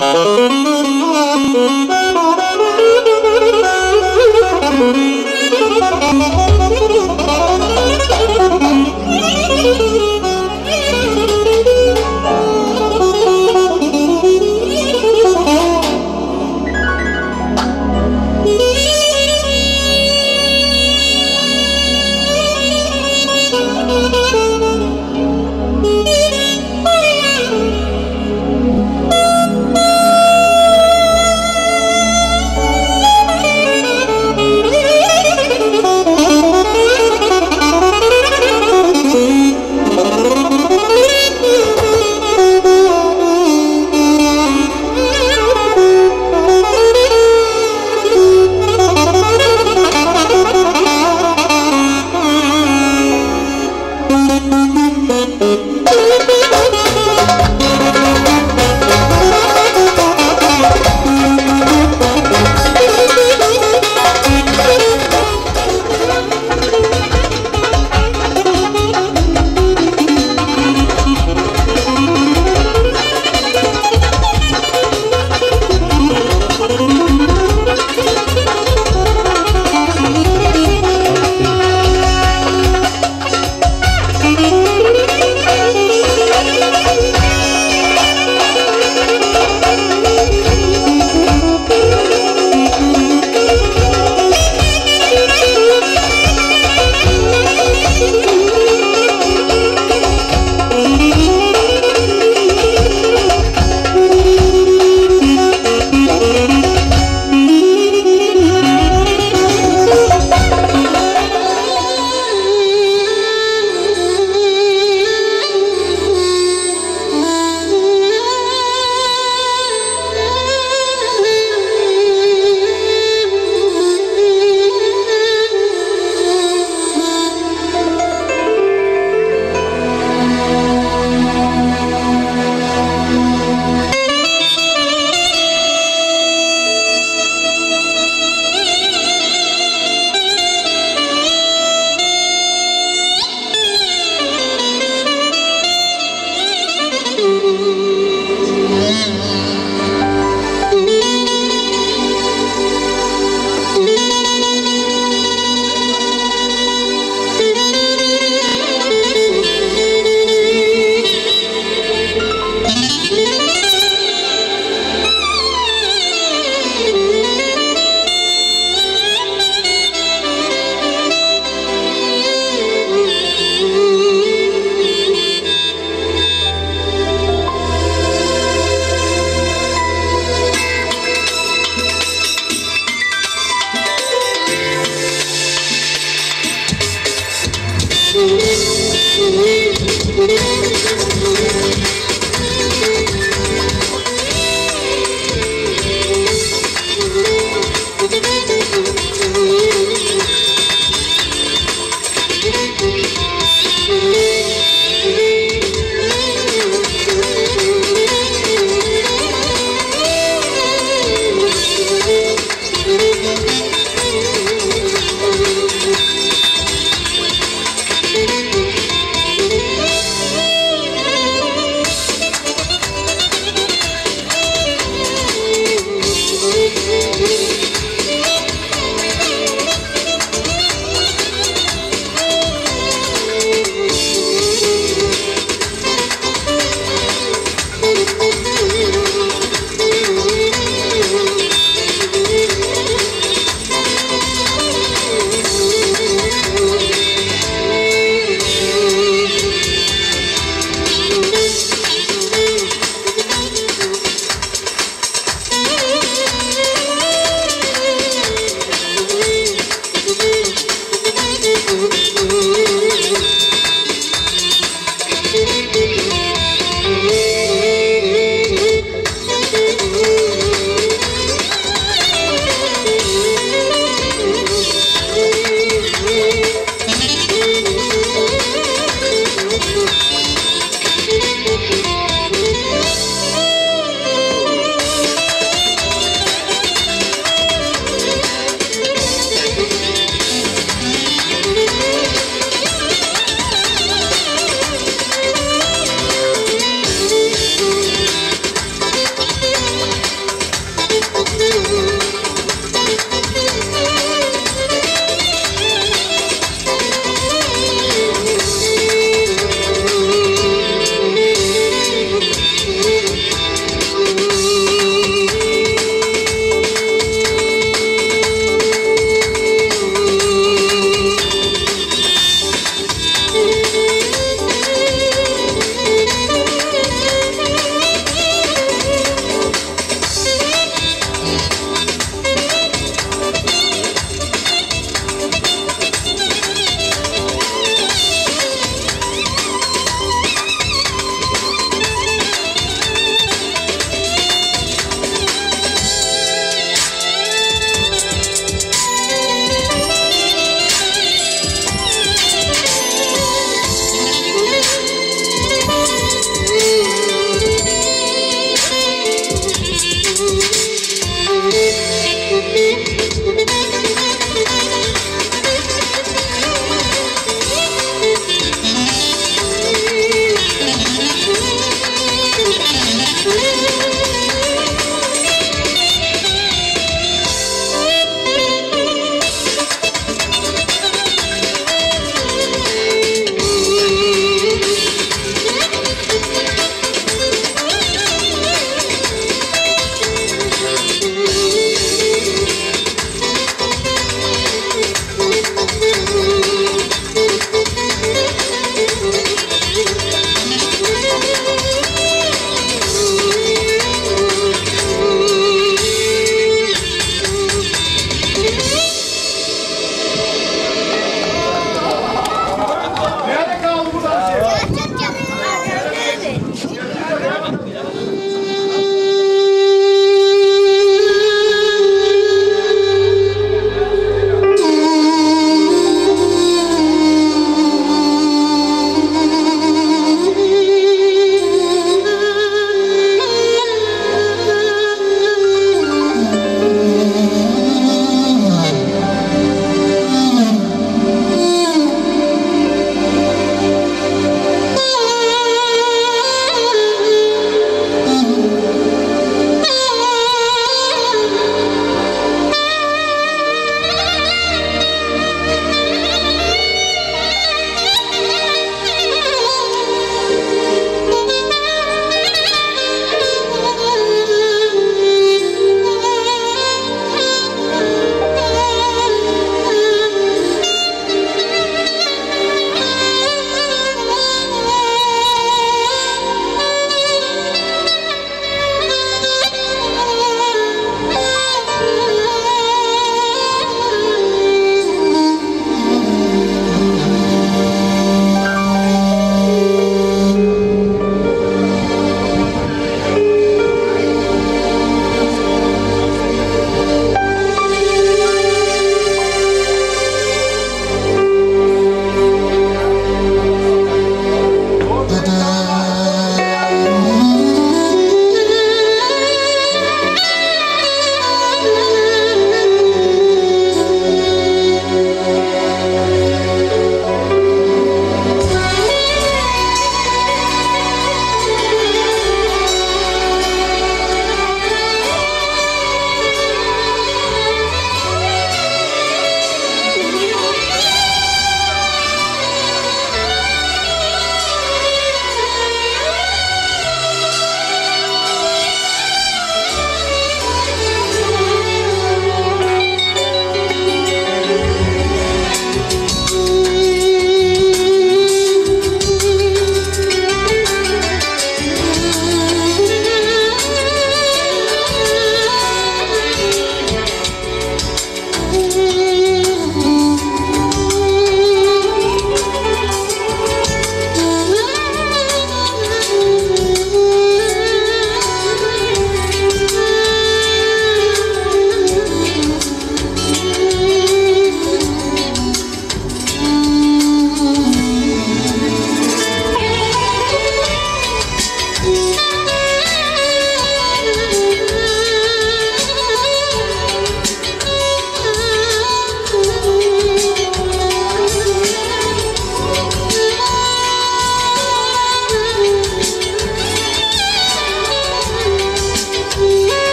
Thank you.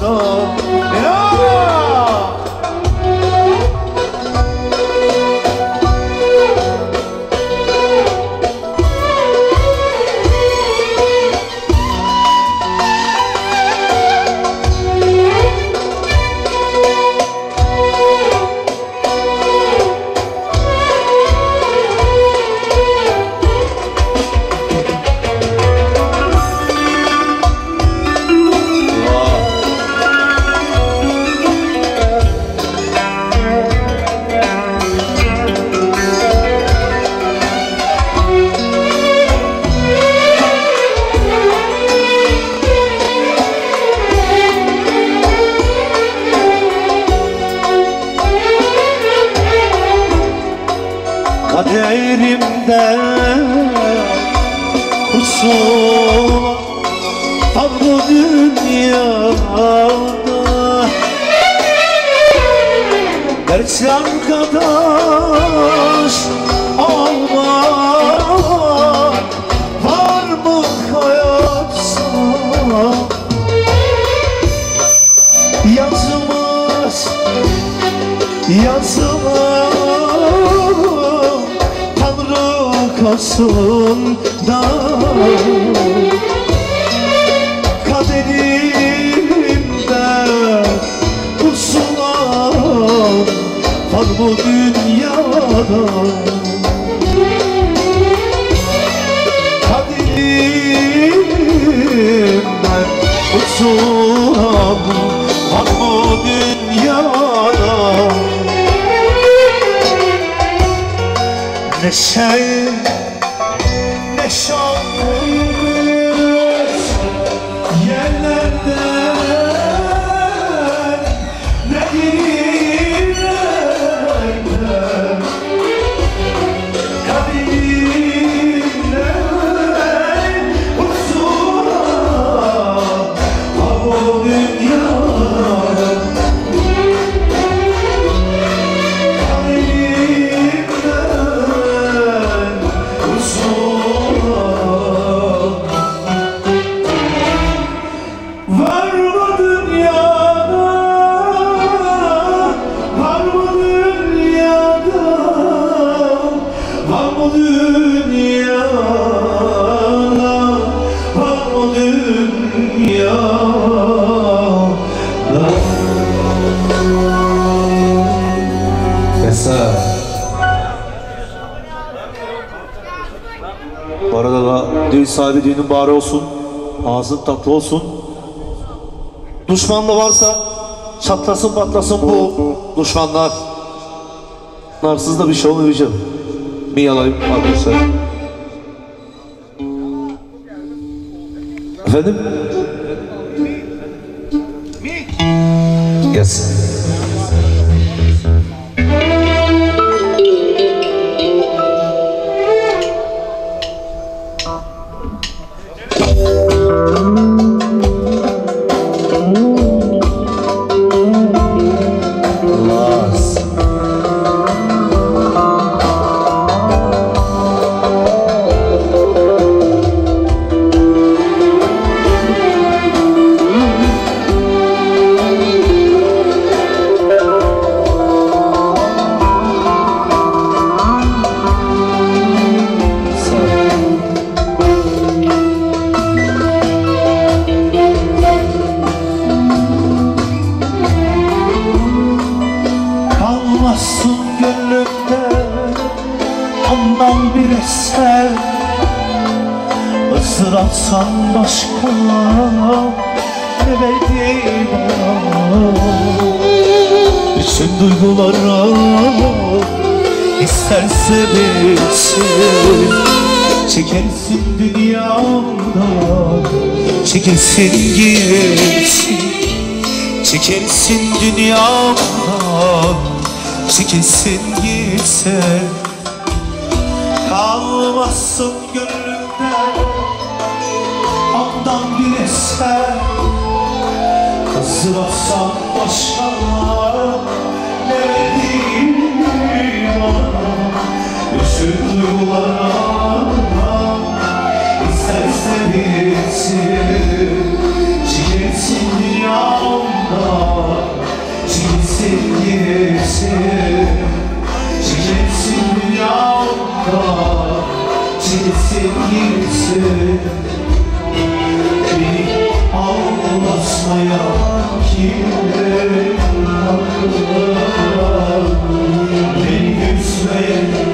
go. ağzın tatlı olsun. Düşmanlı varsa çatlasın patlasın bu düşmanlar. Narsız da bir şey olmayacak. Bir yalayım arkadaşlar. Efendim? İsterse bilsin Çekersin dünyamdan Çekilsin gitsin. Çekilsin dünyamdan Çekilsin gitsin Kalmazsın gönlümde. Ondan bir eser. Kızılasam başa Ne vereyim bana Duygulara İsterse bitsin Çekilsin dünyamda Çekilsin gitsin Çekilsin dünyamda Çekilsin gitsin Beni ağlatmaya kimler haklılar Beni üzmeye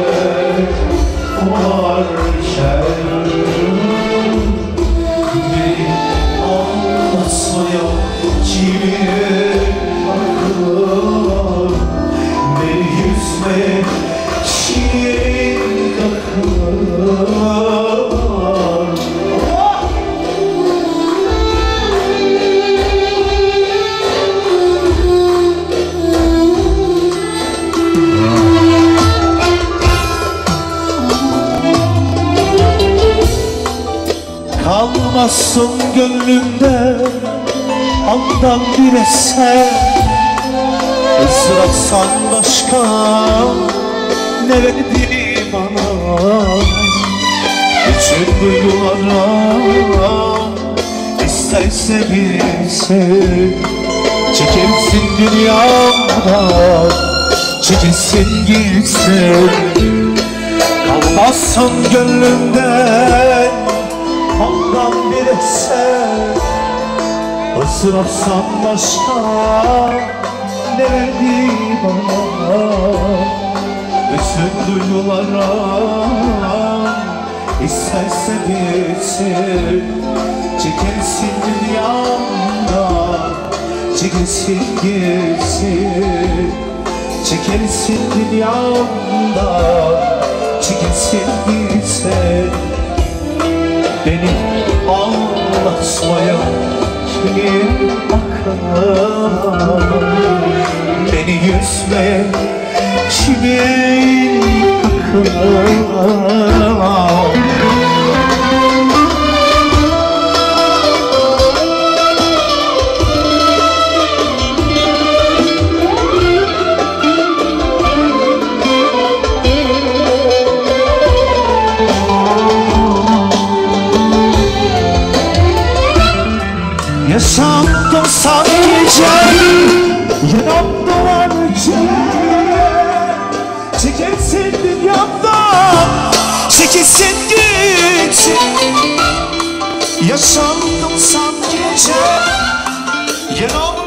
Kalmazsın gönlümde Andan bir eser. Isıratsan başka Ne verdi bana Bütün duygulara İsterse bilsin Çekilsin dünyamda Çekilsin gitsin. Kalmazsın gönlümden Eser Isıratsan başka Ne verdi bana Bütün duygulara isterse bitsin Çekilsin dünyamda Çekilsin gitsin. Çekilsin dünyamda Çekilsin gitsin anlatmaya kimin akıl Beni yüzmeye kimin akıl Yaşamda sadece Yanımda varken Çekilsin dünyamdan. Çekilsin gitsin Yaşamdım sadece Yanımda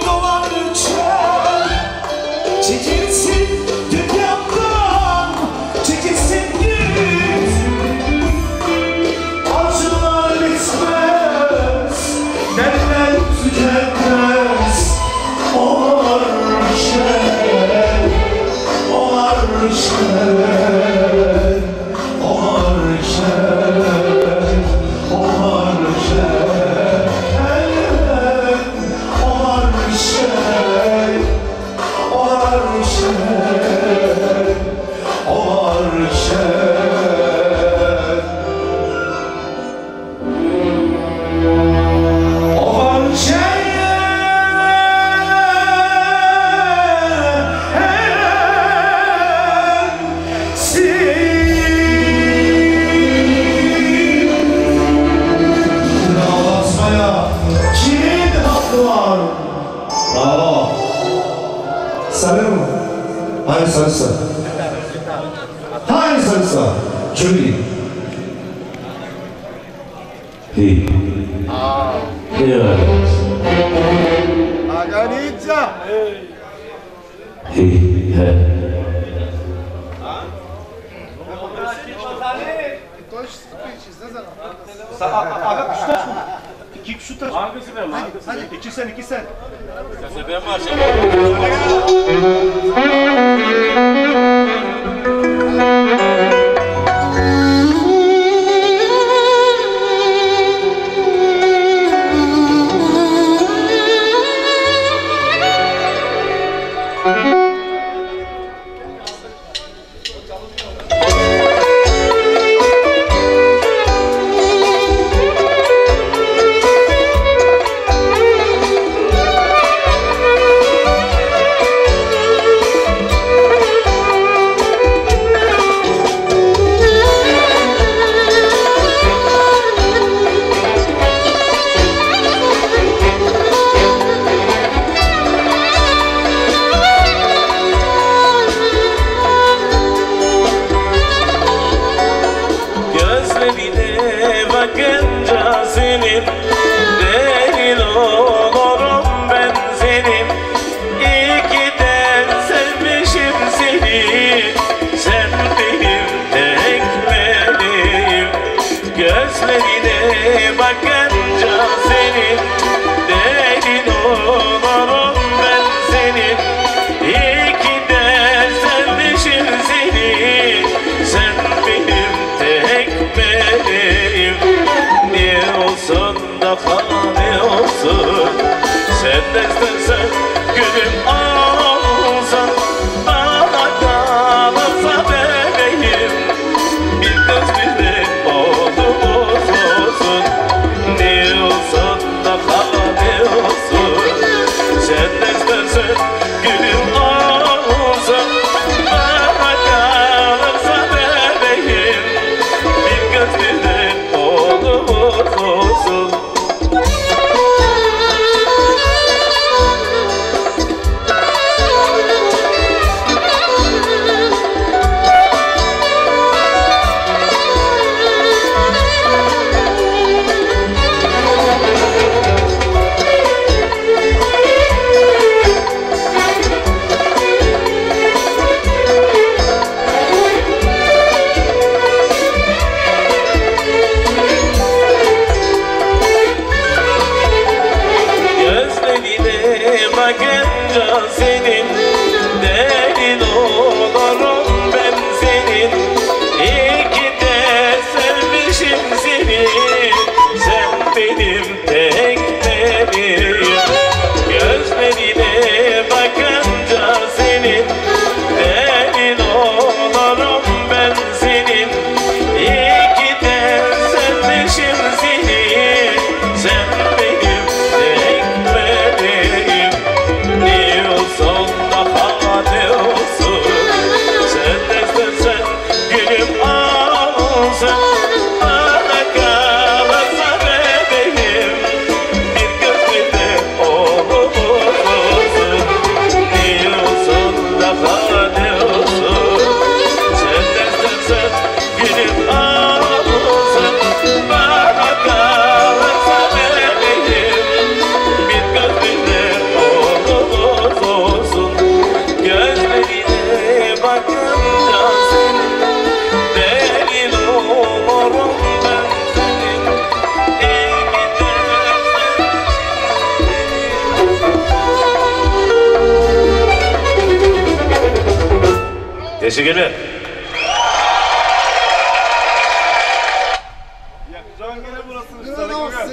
Sarı koyar.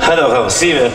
Hadi bakalım. See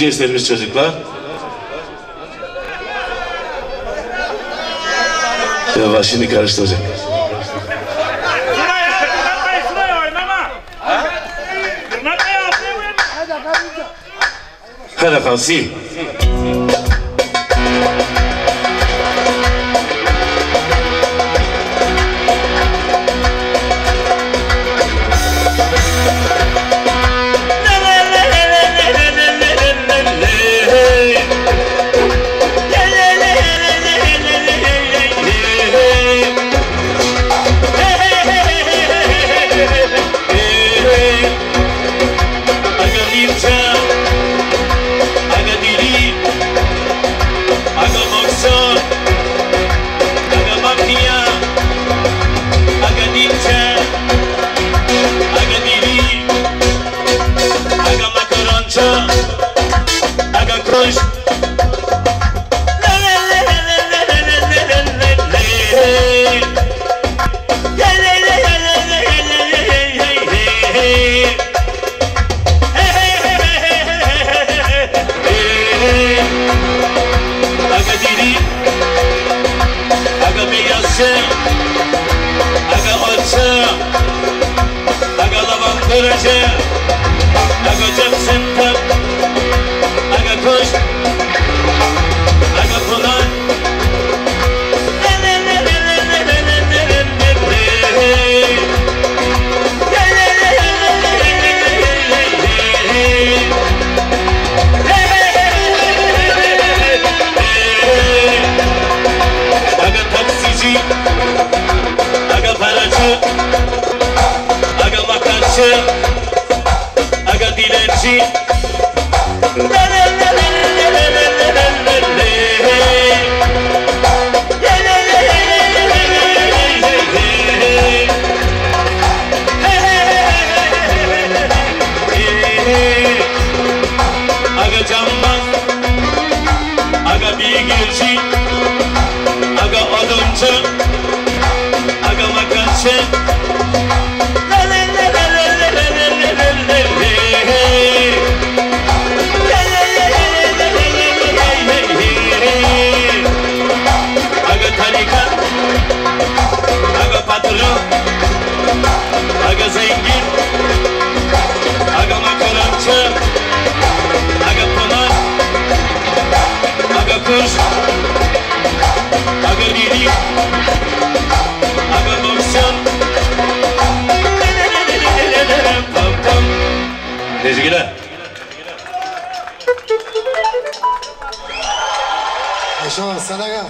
ikinci eserimiz çocuklar. Yavaş şimdi karıştıracak. Hele kalsın. I got göceksin tıp Ne göküş Agathe, Agathe Lenzi. tezgilar Ayşan Sanaga